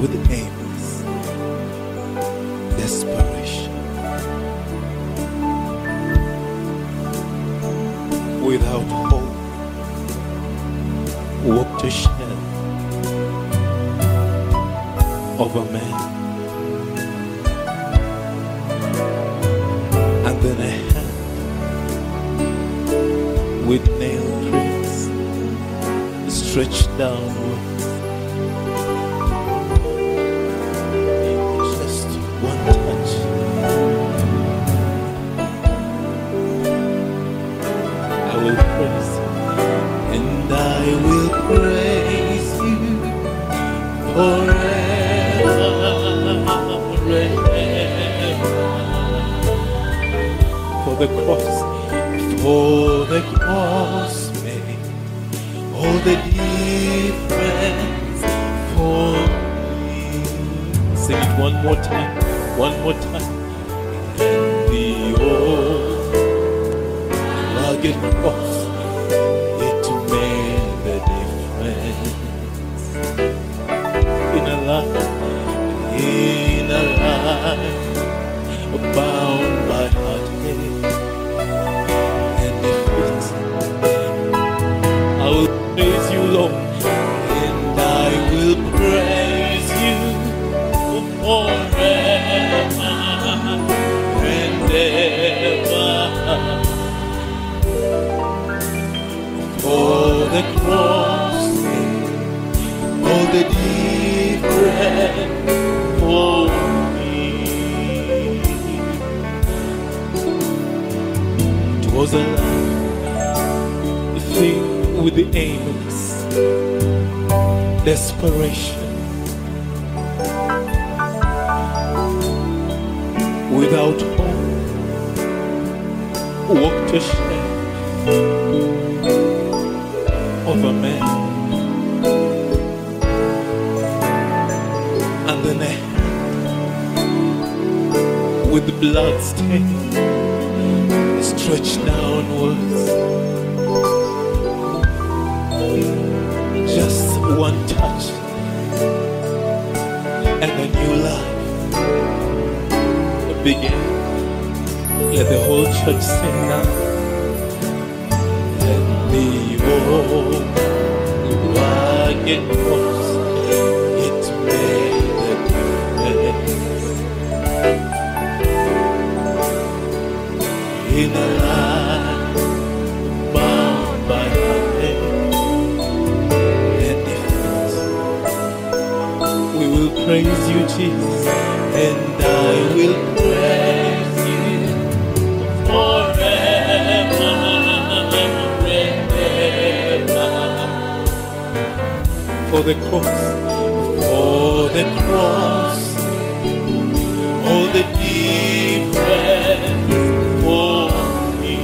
with aimless desperation. Without hope, walk the shell of a man. And then a hand. With nail prints stretched downward For the cross, for the cross made all the difference for me. Sing it one more time, one more time. And the old rugged cross, the cross, all the different for me. It was a life filled with the aimless desperation, without hope, walked a shell a and then a with the blood stain stretched downwards. Just one touch and a new life begin. Let the whole church sing now. Rugged cross it made difference in life bound by and defeat. We will praise you, Jesus, and I will praise For the cross, for the cross, all the difference for me.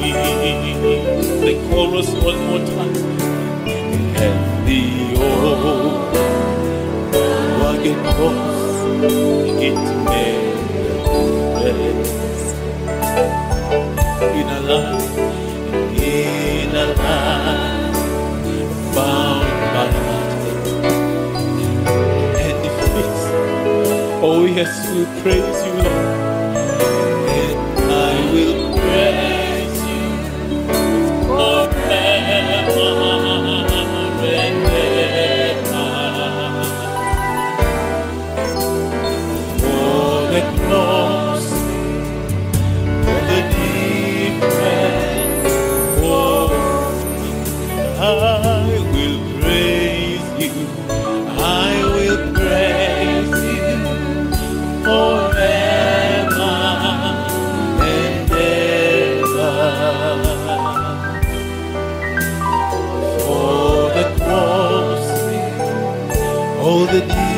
The chorus one more time. And the old oh, rugged cross, it made yes, we praise you, Lord, all the difference